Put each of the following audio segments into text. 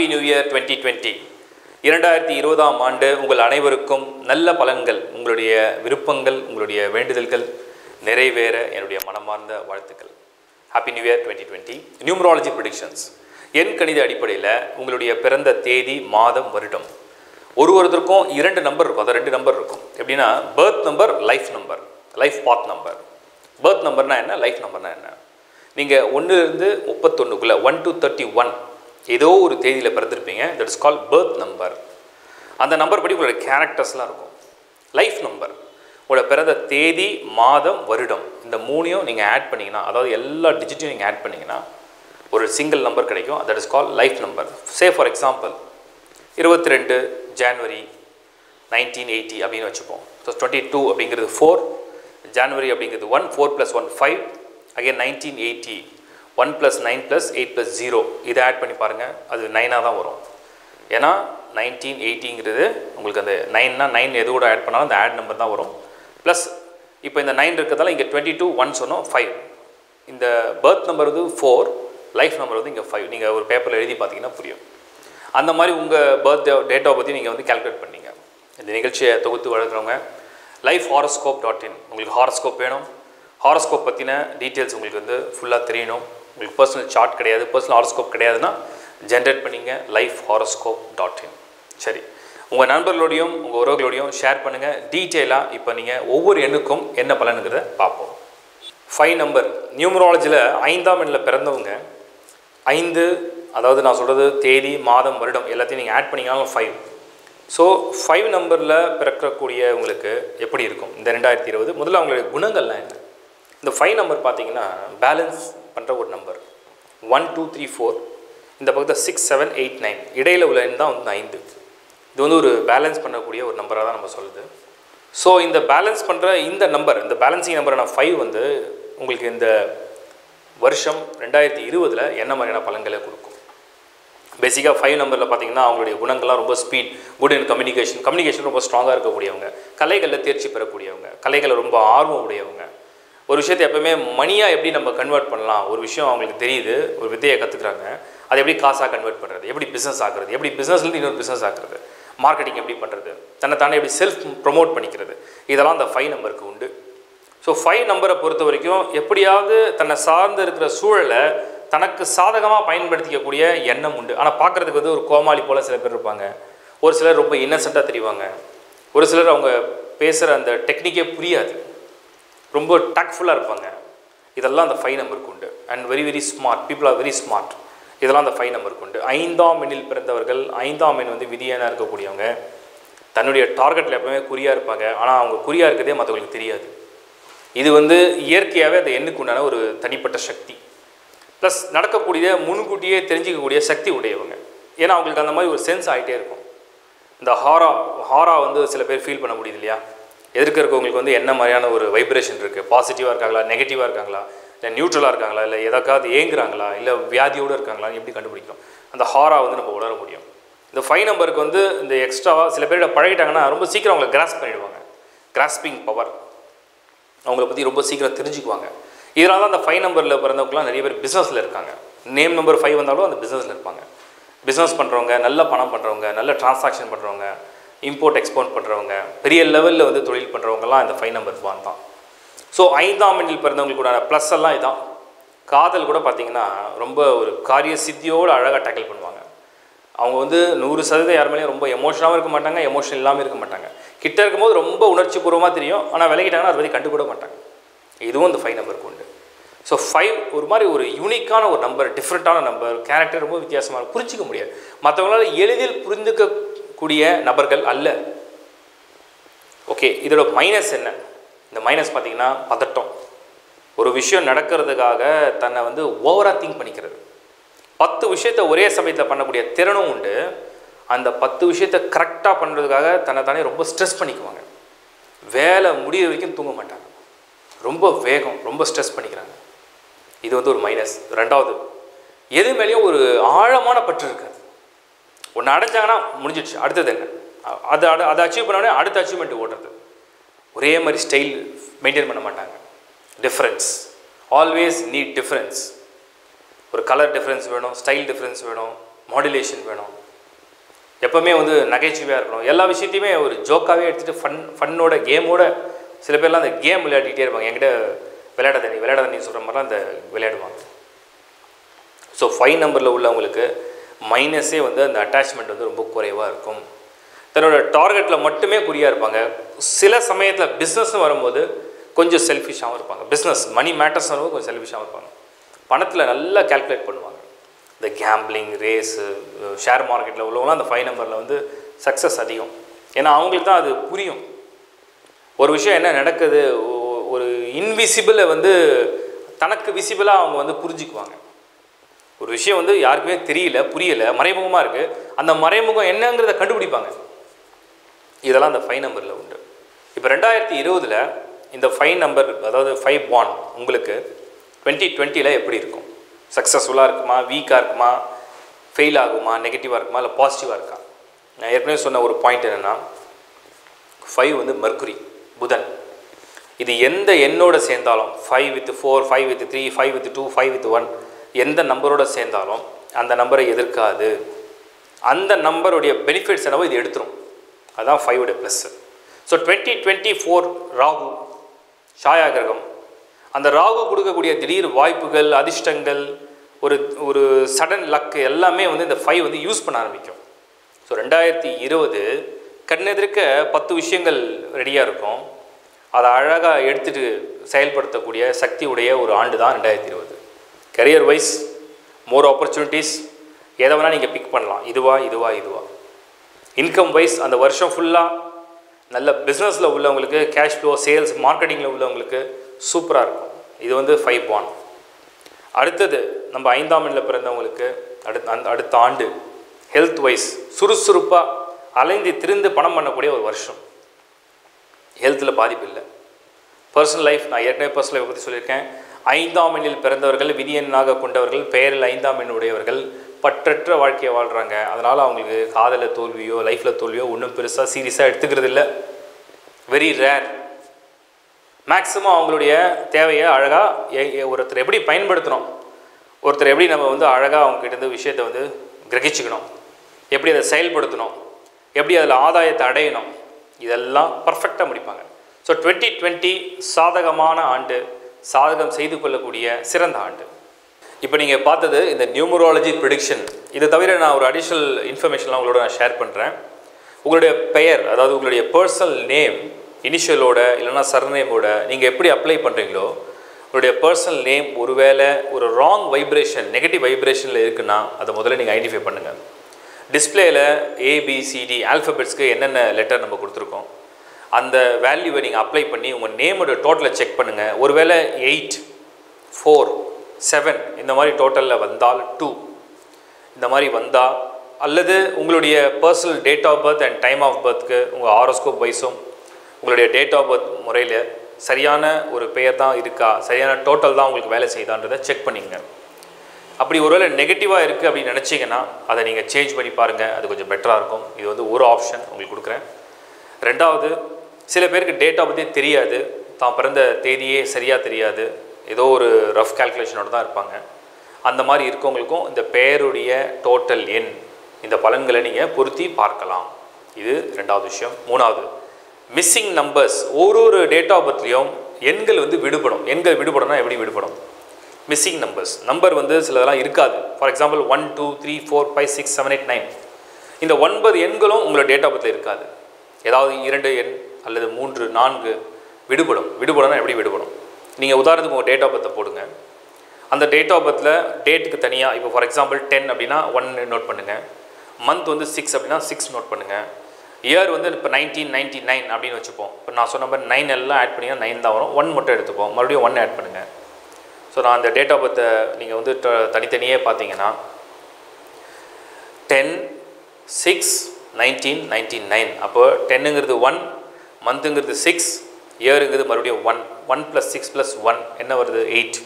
Happy new year twenty twenty இரண்டாயிரத்தி இருபதாம் ஆண்டு உங்கள் அனைவருக்கும் நல்ல பலன்கள் உங்களுடைய விருப்பங்கள் உங்களுடைய வேண்டுதல்கள் நிறைவேற என்னுடைய மனமார்ந்த வாழ்த்துக்கள். Happy new year twenty twenty numerology productions எண் கணித அடிப்படையில் உங்களுடைய பிறந்த தேதி மாதம் வருடம். ஒரு ஒருத்தருக்கும் இரண்டு நம்பர் இருக்கும். அதாவது ரெண்டு நம்பர் இருக்கும். எப்படின்னா birth number life number life path number birth நம்பர்னால் என்ன? லைஃப் நம்பர்னால் என்ன? நீங்கள் ஒன்றுலேருந்து முப்பத்தொன்றுக்குள்ளே ஒன் டு தேர்ட்டி ஒன் ஏதோ ஒரு தேதியில் பிறந்திருப்பீங்க. That is call birth number அந்த நம்பர் படி உங்களோட கேரக்டர்ஸ்லாம் இருக்கும். லைஃப் நம்பர் உங்களோட பிறந்த தேதி மாதம் வருடம். இந்த மூணையும் நீங்கள் ஆட் பண்ணிங்கன்னா அதாவது எல்லா டிஜிட்டையும் நீங்கள் ஆட் பண்ணிங்கன்னா ஒரு சிங்கிள் நம்பர் கிடைக்கும். That is call life number say for example இருபத்தி ரெண்டு ஜான்வரி நைன்டீன் எயிட்டி அப்படின்னு வச்சுப்போம். ஸோ டுவெண்ட்டி டூ அப்படிங்கிறது ஃபோர் ஜான்வரி அப்படிங்கிறது one four plus one five again nineteen eighty one plus nine plus eight plus zero இதை add பண்ணி பாருங்கள் அது நைனாக தான் வரும். ஏன்னா நைன்டீன் எயிட்டிங்கிறது உங்களுக்கு அந்த நைன்னா நைன் எது கூட ஆட் பண்ணாலும் அந்த ஆட் நம்பர் தான் வரும். ப்ளஸ் இப்போ இந்த நைன் இருக்கிறதால இங்கே டுவெண்ட்டி டூ ஒன் சொன்னோம் ஃபைவ் இந்த பர்த் நம்பர் வந்து ஃபோர் லைஃப் நம்பர் வந்து இங்கே ஃபைவ் நீங்கள் ஒரு பேப்பரில் எழுதி பார்த்தீங்கன்னா புரியும். அந்த மாதிரி உங்கள் பர்த் டேட் ஆஃப் பற்றி நீங்கள் வந்து கால்குலேட் பண்ணீங்க. இந்த நிகழ்ச்சியை தொகுத்து வழங்குறவங்க லைஃப் ஹாரஸ்கோப் டாட் இன் உங்களுக்கு ஹாரஸ்கோப் வேணும். ஹாரஸ்கோப் பற்றின டீட்டெயில்ஸ் உங்களுக்கு வந்து ஃபுல்லாக தெரியணும். உங்களுக்கு பர்சனல் சார்ட் கிடையாது பர்சனல் ஹாரோஸ்கோப் கிடையாதுன்னா ஜென்ரேட் பண்ணிங்க லைஃப் ஹாரோஸ்கோப் டாட் இன் சரி. உங்கள் நண்பர்களோடையும் உங்கள் உறவுகளோடையும் ஷேர் பண்ணுங்கள் டீட்டெயிலாக இப்போ நீங்கள் ஒவ்வொரு எண்ணுக்கும் என்ன பலனுங்கிறத பார்ப்போம். ஃபைவ் நம்பர் நியூமராலஜியில் ஐந்தாம் எண்ணில் பிறந்தவங்க ஐந்து அதாவது நான் சொல்கிறது தேதி மாதம் வருடம் எல்லாத்தையும் நீங்கள் ஆட் பண்ணிங்கனாலும் ஃபைவ் ஸோ ஃபைவ் நம்பரில் பிறக்கக்கூடிய உங்களுக்கு எப்படி இருக்கும்? இந்த ரெண்டாயிரத்தி இருபது முதல்ல அவங்களுடைய குணங்கள்லாம் என்ன? இந்த ஃபைவ் நம்பர் பார்த்தீங்கன்னா பேலன்ஸ் பண்ணுற ஒரு number one two three four இந்த பக்கத்தில் சிக்ஸ் செவன் எயிட் நைன் இடையில் உள்ள எண் தான் வந்து ஐந்து. இது வந்து ஒரு பேலன்ஸ் பண்ணக்கூடிய ஒரு நம்பராக தான் நம்ம சொல்லுது. ஸோ இந்த பேலன்ஸ் பண்ணுற இந்த நம்பர் இந்த பேலன்சிங் நம்பரான ஃபைவ் வந்து உங்களுக்கு இந்த வருஷம் ரெண்டாயிரத்தி இருபதில் என்ன மாதிரியான பலன்களை கொடுக்கும்? பேசிக்காக ஃபைவ் நம்பரில் பார்த்தீங்கன்னா அவங்களுடைய குணங்கள்லாம் ரொம்ப speed good in communication communication ரொம்ப ஸ்ட்ராங்காக இருக்கக்கூடியவங்க. கலைகளில் தேர்ச்சி பெறக்கூடியவங்க. கலைகளில் ரொம்ப ஆர்வம் உடையவங்க. ஒரு விஷயத்தை எப்பவுமே மணியாக எப்படி நம்ம கன்வெர்ட் பண்ணலாம்? ஒரு விஷயம் அவங்களுக்கு தெரியுது. ஒரு வித்தையை கற்றுக்குறாங்க அதை எப்படி காசாக கன்வெர்ட் பண்ணுறது எப்படி பிஸ்னஸ் ஆக்குறது? எப்படி பிஸ்னஸ்லேருந்து இன்னொரு பிஸ்னஸ் ஆக்குறது? மார்க்கெட்டிங் எப்படி பண்ணுறது தன்னை தானே எப்படி செல்ஃப் ப்ரொமோட் பண்ணிக்கிறது? இதெல்லாம் அந்த ஃபைவ் நம்பருக்கு உண்டு. ஸோ ஃபைவ் நம்பரை பொறுத்த வரைக்கும் எப்படியாவது தன்னை சார்ந்து இருக்கிற சூழலை தனக்கு சாதகமாக பயன்படுத்திக்கக்கூடிய எண்ணம் உண்டு. ஆனால் பார்க்குறதுக்கு வந்து ஒரு கோமாளி போல் சில பேர் இருப்பாங்க. ஒரு சிலர் ரொம்ப இன்னசென்ட்டாக தெரிவாங்க. ஒரு சிலர் அவங்க பேசுகிற அந்த டெக்னிக்கே புரியாது. ரொம்ப டேக்ஃபுல்லாக இருப்பாங்க. இதெல்லாம் அந்த ஃபைவ் நம்பருக்கு உண்டு. And very very smart people are very smart இதெல்லாம் அந்த ஃபைவ் நம்பருக்கு உண்டு. ஐந்தாம் எண்ணில் பிறந்தவர்கள் ஐந்தாம் எண் வந்து விதியனாக இருக்கக்கூடியவங்க தன்னுடைய டார்கெட்டில் எப்பவுமே குறியாக இருப்பாங்க. ஆனால் அவங்க குறியாக இருக்கிறதே மற்றவங்களுக்கு தெரியாது. இது வந்து இயற்கையாகவே அந்த எண்ணுக்கு உண்டான ஒரு தனிப்பட்ட சக்தி. ப்ளஸ் நடக்கக்கூடிய முன்கூட்டியே தெரிஞ்சிக்கக்கூடிய சக்தி உடையவங்க. ஏன்னா அவங்களுக்கு அந்த மாதிரி ஒரு சென்ஸ் ஆகிட்டே இருக்கும். இந்த ஹாரா ஹாரா வந்து சில பேர் ஃபீல் பண்ண முடியுது இல்லையா? எதிர்க்க இருக்கவங்களுக்கு வந்து என்ன மாதிரியான ஒரு வைப்ரேஷன் இருக்குது பாசிட்டிவாக இருக்காங்களா? நெகட்டிவாக இருக்காங்களா? இல்லை நியூட்ரலாக இருக்காங்களா? இல்லை எதற்காவது ஏங்குறாங்களா? இல்லை வியாதியோடு இருக்காங்களா எப்படி கண்டுபிடிக்கிறோம்? அந்த ஹாரா வந்து நம்ம உணர முடியும். இந்த ஃபைவ் நம்பருக்கு வந்து இந்த எக்ஸ்ட்ராவாக சில பேரோட பழகிட்டாங்கன்னா ரொம்ப சீக்கிரம் அவங்களை கிராஸ் பண்ணிடுவாங்க. கிராஸ்பிங் பவர் அவங்கள பற்றி ரொம்ப சீக்கிரம் தெரிஞ்சுக்குவாங்க. இதனால தான் அந்த ஃபைவ் நம்பரில் பிறந்தவங்கலாம் நிறைய பேர் பிஸ்னஸில் இருக்காங்க. நேம் நம்பர் ஃபைவ் வந்தாலும் அந்த பிஸ்னஸில் இருப்பாங்க. பிஸ்னஸ் பண்ணுறவங்க நல்ல பணம் பண்ணுறவங்க நல்ல டிரான்சாக்ஷன் பண்ணுறவங்க இம்போர்ட் எக்ஸ்போர்ட் பண்ணுறவங்க பெரிய லெவலில் வந்து தொழில் பண்ணுறவங்கலாம் இந்த ஃபைவ் நம்பர் ஒன் தான். ஸோ ஐந்தாம் ஆண்டில் பிறந்தவங்களுக்கு ப்ளஸ் எல்லாம் இதான். காதல் கூட பார்த்திங்கன்னா ரொம்ப ஒரு காரிய சித்தியோடு அழகாக டேக்கிள் பண்ணுவாங்க. அவங்க வந்து நூறு சதவீதம் யார் மேலேயும் ரொம்ப எமோஷனாகவும் இருக்க மாட்டாங்க எமோஷன் இல்லாமல் இருக்க மாட்டாங்க. கிட்ட இருக்கும்போது ரொம்ப உணர்ச்சி பூர்வமாக தெரியும். ஆனால் விலகிட்டாங்கன்னா அதை பற்றி கண்டுக்கூட மாட்டாங்க. இதுவும் இந்த ஃபைவ் நம்பருக்கு உண்டு. ஸோ ஃபைவ் ஒரு மாதிரி ஒரு யூனிக்கான ஒரு நம்பர் டிஃப்ரெண்ட்டான நம்பர் கேரக்டர் ரொம்ப வித்தியாசமாக புரிஞ்சிக்க முடியாது. மற்றவங்களால எளிதில் கூடிய நபர்கள் அல்ல. ஓகே இதோட மைனஸ் என்ன? இந்த மைனஸ் பார்த்திங்கன்னா பதட்டம். ஒரு விஷயம் நடக்கிறதுக்காக தன்னை வந்து ஓவராக திங்க் பண்ணிக்கிறது. பத்து விஷயத்தை ஒரே சமயத்தில் பண்ணக்கூடிய திறனும் உண்டு. அந்த பத்து விஷயத்தை கரெக்டாக பண்ணுறதுக்காக தன்னை தானே ரொம்ப ஸ்ட்ரெஸ் பண்ணிக்குவாங்க. வேலை முடிய வரைக்கும் தூங்க மாட்டாங்க. ரொம்ப வேகம் ரொம்ப ஸ்ட்ரெஸ் பண்ணிக்கிறாங்க. இது வந்து ஒரு மைனஸ் ரெண்டாவது எது மேலேயும் ஒரு ஆழமான பற்று இருக்காது. ஒன்று அடைஞ்சாங்கன்னா முடிஞ்சிடுச்சு. அடுத்தது என்ன? அது அட அதை அச்சீவ் பண்ணோடனே அடுத்த அச்சீவ்மெண்ட் ஓடுறது ஒரே மாதிரி ஸ்டைல் மெயின்டைன் பண்ண மாட்டாங்க. டிஃப்ரென்ஸ் ஆல்வேஸ் நீட் டிஃப்ரென்ஸ் ஒரு கலர் டிஃப்ரென்ஸ் வேணும் ஸ்டைல் டிஃப்ரென்ஸ் வேணும் மாடுலேஷன் வேணும். எப்போவுமே வந்து நகைச்சுவையாக இருக்கணும். எல்லா விஷயத்தையுமே ஒரு ஜோக்காகவே எடுத்துகிட்டு ஃபன் ஃபன்னோட கேமோட சில பேர்லாம் அந்த கேம் விளையாடிக்கிட்டே இருப்பாங்க. என்கிட்ட விளையாட தண்ணி விளையாடாத தண்ணி சொல்கிற மாதிரிலாம் அந்த விளையாடுவாங்க. ஸோ ஃபைவ் நம்பரில் உள்ளவங்களுக்கு மைனஸே வந்து அந்த அட்டாச்மெண்ட் வந்து ரொம்ப குறைவாக இருக்கும். தன்னோட டார்கெட்டில் மட்டுமே குறியாக இருப்பாங்க. சில சமயத்தில் பிஸ்னஸ்னு வரும்போது கொஞ்சம் செல்ஃபிஷாகவும் இருப்பாங்க. பிஸ்னஸ் மணி மேட்டர்ஸ் வரும்போது கொஞ்சம் செல்ஃபிஷாகவும் இருப்பாங்க. பணத்தில் நல்லா கால்குலேட் பண்ணுவாங்க. இந்த கேம்பிளிங் ரேஸு ஷேர் மார்க்கெட்டில் உள்ளவங்களாம் அந்த ஃபைவ் நம்பரில் வந்து சக்ஸஸ் அதிகம். ஏன்னா அவங்களுக்கு தான் அது புரியும். ஒரு விஷயம் என்ன நடக்குது? ஒரு இன்விசிபிளை வந்து தனக்கு விசிபிளாக அவங்க வந்து புரிஞ்சுக்குவாங்க. ஒரு விஷயம் வந்து யாருக்குமே தெரியல புரியல மறைமுகமாக இருக்குது அந்த மறைமுகம் என்னங்கிறத கண்டுபிடிப்பாங்க. இதெல்லாம் அந்த ஃபைவ் நம்பரில் உண்டு. இப்போ ரெண்டாயிரத்தி இருபதில் இந்த ஃபைவ் நம்பர் அதாவது ஃபைவ் பான் உங்களுக்கு டுவெண்ட்டி டுவெண்ட்டியில் எப்படி இருக்கும்? சக்ஸஸ்ஃபுல்லாக இருக்குமா? வீக்காக இருக்குமா? ஃபெயில் ஆகுமா? நெகட்டிவாக இருக்குமா? இல்லை பாசிட்டிவாக இருக்கா? நான் ஏற்கனவே சொன்ன ஒரு பாயிண்ட் என்னென்னா ஃபைவ் வந்து மர்க்குரி புதன். இது எந்த எண்ணோடு சேர்ந்தாலும் five with four five with three five with two five with one எந்த நம்பரோட சேர்ந்தாலும் அந்த நம்பரை எதிர்க்காது. அந்த நம்பருடைய பெனிஃபிட்ஸ் என்னவோ இது எடுத்துரும். அதுதான் ஃபைவோட plus so twenty twenty four Rahu ஷாயா கிரகம் அந்த ராகு கொடுக்கக்கூடிய திடீர் வாய்ப்புகள் அதிர்ஷ்டங்கள் ஒரு ஒரு சடன் லக்கு எல்லாமே வந்து இந்த ஃபைவ் வந்து யூஸ் பண்ண ஆரம்பிக்கும். ஸோ ரெண்டாயிரத்தி இருபது கண்ணெதிர்க்க பத்து விஷயங்கள் ரெடியாக இருக்கும். அதை அழகாக எடுத்துகிட்டு செயல்படுத்தக்கூடிய சக்தியுடைய ஒரு ஆண்டு தான் ரெண்டாயிரத்தி இருபது. கரியர் வைஸ் மோர் ஆப்பர்ச்சுனிட்டிஸ் எதை வேணால் நீங்கள் பிக் பண்ணலாம். இதுவா இதுவா இதுவா. இன்கம் வைஸ் அந்த வருஷம் ஃபுல்லாக நல்ல பிஸ்னஸில் உள்ளவங்களுக்கு கேஷ் ஃப்ளோ சேல்ஸ் மார்க்கெட்டிங்கில் உள்ளவங்களுக்கு சூப்பராக இருக்கும். இது வந்து ஃபைவ் பான் அடுத்தது நம்ம ஐந்தாம் எண்ணில் பிறந்தவங்களுக்கு அடுத்த அந்த அடுத்த ஆண்டு ஹெல்த் வைஸ் சுறுசுறுப்பாக அலைந்து திரிந்து பணம் பண்ணக்கூடிய ஒரு வருஷம். ஹெல்த்தில் பாதிப்பு இல்லை. பர்சனல் லைஃப் நான் ஏற்கனவே பர்சனல் லைஃப் பற்றி சொல்லியிருக்கேன். ஐந்தாம் எண்ணில் பிறந்தவர்கள் விதியெண்ணாக கொண்டவர்கள் பெயரில் ஐந்தாம் எண் உடையவர்கள் பற்றற்ற வாழ்க்கையை வாழ்கிறாங்க அதனால் அவங்களுக்கு காதலில் தோல்வியோ லைஃப்பில் தோல்வியோ ஒன்றும் பெருசாக சீரியஸாக எடுத்துக்கிறது இல்லை. வெரி ரேர் மேக்ஸிமம் அவங்களுடைய தேவையை அழகாக ஒருத்தர் எப்படி பயன்படுத்தணும்? ஒருத்தர் எப்படி நம்ம வந்து அழகாக அவங்ககிட்ட இருந்து விஷயத்தை வந்து கிரகிச்சுக்கணும்? எப்படி அதை செயல்படுத்தணும்? எப்படி அதில் ஆதாயத்தை அடையணும்? இதெல்லாம் பர்ஃபெக்டாக முடிப்பாங்க. ஸோ டுவெண்ட்டி டுவெண்ட்டி சாதகமான ஆண்டு சாதகம் செய்து கொள்ளக்கூடிய சிறந்த ஆண்டு. இப்போ நீங்கள் பார்த்தது இந்த நியூமராலஜி ப்ரிடிக்ஷன். இதை தவிர நான் ஒரு அடிஷ்னல் இன்ஃபர்மேஷன்லாம் உங்களோட நான் ஷேர் பண்ணுறேன் உங்களுடைய பெயர் அதாவது உங்களுடைய பர்சனல் நேம் இனிஷியலோட இல்லைன்னா சர்நேமோட நீங்கள் எப்படி அப்ளை பண்ணுறீங்களோ உங்களுடைய பர்சனல் நேம் ஒருவேளை ஒரு ராங் வைப்ரேஷன் நெகட்டிவ் வைப்ரேஷனில் இருக்குன்னா அதை முதல்ல நீங்கள் ஐடென்டிஃபை பண்ணுங்கள் டிஸ்பிளேயில் ஏபிசிடி ஆல்ஃபபெட்ஸ்க்கு என்னென்ன லெட்டர் நம்ம கொடுத்துருக்கோம்? அந்த வேல்யூவை நீங்கள் அப்ளை பண்ணி உங்கள் நேமோட டோட்டலை செக் பண்ணுங்கள் ஒருவேளை எயிட் ஃபோர் செவன் இந்த மாதிரி டோட்டலில் வந்தால் டூ இந்த மாதிரி வந்தால் அல்லது உங்களுடைய personal date of birth and time of பர்த்க்கு உங்கள் ஆரோஸ்கோப் வைஸும் உங்களுடைய டேட் ஆஃப் பர்த் முறையில் சரியான ஒரு பெயர் தான் இருக்கா? சரியான டோட்டல் தான் உங்களுக்கு வேலை செய்தான்றதை செக் பண்ணிங்க அப்படி ஒருவேளை நெகட்டிவாக இருக்குது அப்படின்னு நினச்சிங்கன்னா அதை நீங்கள் சேஞ்ச் பண்ணி பாருங்கள் அது கொஞ்சம் பெட்டராக இருக்கும். இது வந்து ஒரு ஆப்ஷன் உங்களுக்கு கொடுக்குறேன். ரெண்டாவது சில பேருக்கு டேட் ஆஃப் தெரியாது. தான் பிறந்த தேதியே சரியாக தெரியாது. ஏதோ ஒரு ரஃப் கால்குலேஷனோடு தான் இருப்பாங்க. அந்த மாதிரி இருக்கவங்களுக்கும் இந்த பெயருடைய டோட்டல் எண் இந்த பலன்களை நீங்கள் பொருத்தி பார்க்கலாம். இது ரெண்டாவது விஷயம். மூணாவது மிஸ்ஸிங் நம்பர்ஸ் ஒரு ஒரு டேட் ஆஃப் பர்த்லேயும் எண்கள் வந்து விடுபடும். எண்கள் விடுபடும்னா எப்படி விடுபடும்? மிஸ்ஸிங் நம்பர்ஸ் நம்பர் வந்து சிலதெல்லாம் இருக்காது. For example one two three four five six seven eight nine இந்த ஒன்பது எண்களும் உங்களோட டேட் ஆஃப் பர்த்தில் இருக்காது. ஏதாவது இரண்டு எண் அல்லது மூன்று நான்கு விடுபடும். விடுபடனா எப்படி விடுபடும்? நீங்கள் உதாரணத்துக்கு உங்கள் டேட் ஆஃப் பர்த்தை போடுங்க. அந்த டேட் ஆஃப் பர்த்தில் டேட்டுக்கு தனியாக இப்போ ஃபார் எக்ஸாம்பிள் டென் அப்படின்னா ஒன் நோட் பண்ணுங்கள் மந்த் வந்து சிக்ஸ் அப்படின்னா சிக்ஸ் நோட் பண்ணுங்கள் இயர் வந்து இப்போ நைன்டீன் நைன்டி நைன் அப்படின்னு வச்சுப்போம். இப்போ நான் சொன்ன மாதிரி நைன் எல்லாம் ஆட் பண்ணிங்கன்னா நைன் தான் வரும். ஒன் மட்டும் எடுத்துப்போம். மறுபடியும் ஒன் ஆட் பண்ணுங்கள் ஸோ நான் அந்த டேட் ஆஃப் பர்த்தை நீங்கள் வந்து த- தனித்தனியே பார்த்தீங்கன்னா ten six nineteen ninety nine அப்போ டென்னுங்கிறது ஒன் மந்த்துங்கிறது சிக்ஸ் இயருங்கிறது மறுபடியும் one one plus six plus one என்ன வருது? எயிட்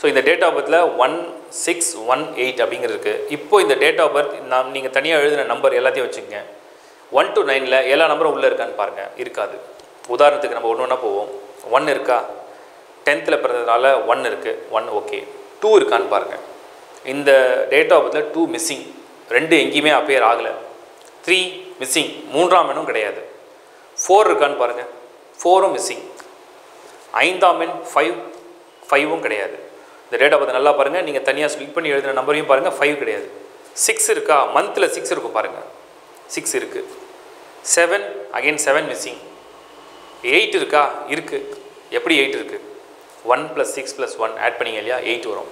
ஸோ இந்த டேட் ஆஃப் பர்த்தில் ஒன் சிக்ஸ் ஒன் எயிட் அப்படிங்கிறது இருக்குது இப்போ இந்த டேட் ஆஃப் பர்த் நான் நீங்கள் தனியாக எழுதின நம்பர் எல்லாத்தையும் வச்சுக்கோங்க. ஒன் டு நைனில் எல்லா நம்பரும் உள்ளே இருக்கான்னு பாருங்கள் இருக்காது. உதாரணத்துக்கு நம்ம ஒன்று ஒன்றா போவோம். ஒன் இருக்கா? டென்த்தில் பிறந்ததுனால ஒன் இருக்குது ஒன் ஓகே டூ இருக்கான்னு பாருங்கள் இந்த டேட் ஆஃப் பர்த்தில் டூ மிஸ்ஸிங் ரெண்டு எங்கேயுமே அப்பேர் ஆகலை. த்ரீ மிஸ்ஸிங் மூன்றாம் எண்ணும் கிடையாது. ஃபோர் இருக்கான்னு பாருங்கள் ஃபோரும் மிஸ்ஸிங் ஐந்தாம் எண் ஃபைவ் ஃபைவும் கிடையாது. இந்த டேட்டை பார்த்து நல்லா பாருங்கள் நீங்கள் தனியாக ஸ்பிளிட் பண்ணி எழுதின நம்பரையும் பாருங்கள் ஃபைவ் கிடையாது. சிக்ஸ் இருக்கா? மந்தில் சிக்ஸ் இருக்கும் பாருங்கள் சிக்ஸ் இருக்குது seven again seven missing eight இருக்கா? இருக்குது எப்படி எயிட் இருக்குது one plus six plus one add பண்ணிங்க இல்லையா? எயிட் வரும்.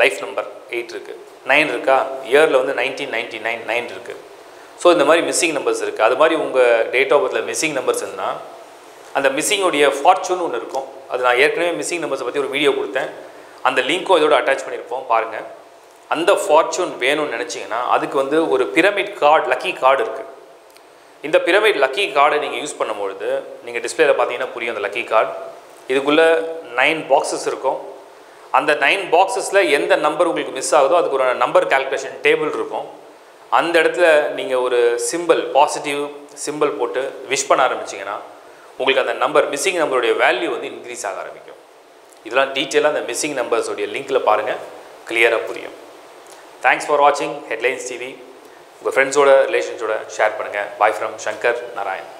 லைஃப் நம்பர் எயிட் இருக்குது நைன் இருக்கா? இயரில் வந்து நைன்டீன் நைன்டி நைன் நைன் இருக்குது ஸோ இந்த மாதிரி மிஸ்ஸிங் நம்பர்ஸ் இருக்குது அது மாதிரி உங்கள் டேட் ஆஃப் பர்த்தில் மிஸ்ஸிங் நம்பர்ஸ் இருந்தால் அந்த மிஸ்ஸிங்குடைய ஃபார்ச்சூன் ஒன்று இருக்கும். அது நான் ஏற்கனவே மிஸ்ஸிங் நம்பர்ஸை பற்றி ஒரு வீடியோ கொடுத்தேன். அந்த லிங்க்கும் இதோட அட்டாச் பண்ணியிருப்போம் பாருங்கள் அந்த ஃபார்ச்சூன் வேணும்னு நினச்சிங்கன்னா அதுக்கு வந்து ஒரு பிரமிட் கார்டு லக்கி கார்டு இருக்குது இந்த பிரமிட் லக்கி கார்டை நீங்கள் யூஸ் பண்ணும்பொழுது நீங்கள் டிஸ்பிளேல பார்த்தீங்கன்னா புரியும் அந்த லக்கி கார்டு இதுக்குள்ளே நைன் பாக்ஸஸ் இருக்கும். அந்த நைன் பாக்ஸஸில் எந்த நம்பர் உங்களுக்கு மிஸ் ஆகுதோ அதுக்கு ஒரு நம்பர் கால்குலேஷன் டேபிள் இருக்கும். அந்த இடத்துல நீங்கள் ஒரு சிம்பிள் பாசிட்டிவ் சிம்பிள் போட்டு விஷ் பண்ண ஆரம்பிச்சிங்கன்னா உங்களுக்கு அந்த நம்பர் மிஸ்ஸிங் நம்பருடைய வேல்யூ வந்து இன்க்ரீஸ் ஆக ஆரம்பிக்கும். இதெல்லாம் டீட்டெயிலாக அந்த மிஸ்ஸிங் நம்பர்ஸோடைய லிங்க்கில் பாருங்கள் கிளியராக புரியும். தேங்க்ஸ் ஃபார் வாட்சிங் ஹெட்லைன்ஸ் டிவி உங்கள் ஃப்ரெண்ட்ஸோட ரிலேஷன்ஸோட ஷேர் பண்ணுங்கள் பாய் ஃப்ரம் சங்கர் நாராயண்